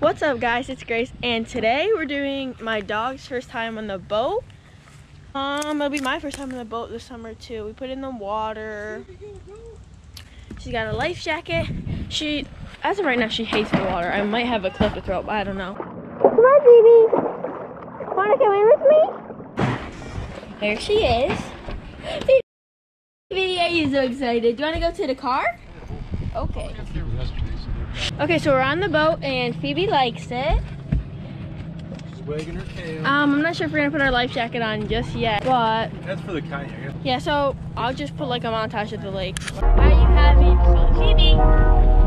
What's up guys, it's Grace and today we're doing my dog's first time on the boat. Um, it'll be my first time on the boat this summer too. We put in the water. She's got a life jacket. She, as of right now, she hates the water. I might have a clip to throw up, I don't know. Come on, baby. Wanna come in with me? There she is. Baby, are you so excited? Do you wanna go to the car? Okay. Okay, so we're on the boat and Phoebe likes it. She's wagging her tail. Um, I'm not sure if we're gonna put our life jacket on just yet, but That's for the kayak. yeah, so I'll just put like a montage of the lake. Are you fun, Phoebe?